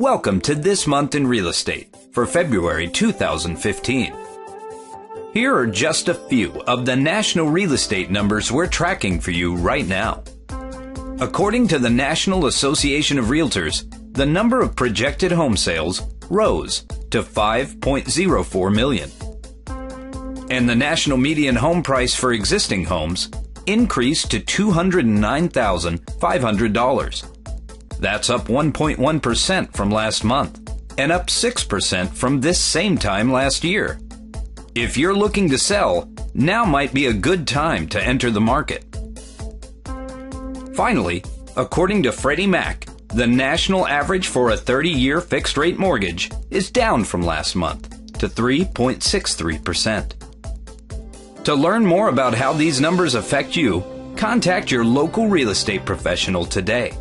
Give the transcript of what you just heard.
Welcome to This Month in Real Estate for February 2015. Here are just a few of the national real estate numbers we're tracking for you right now. According to the National Association of Realtors, the number of projected home sales rose to 5.04 million. And the national median home price for existing homes increased to $209,500. That's up 1.1% from last month and up 6% from this same time last year. If you're looking to sell, now might be a good time to enter the market. Finally, according to Freddie Mac, the national average for a 30 year fixed rate mortgage is down from last month to 3.63%. To learn more about how these numbers affect you, contact your local real estate professional today.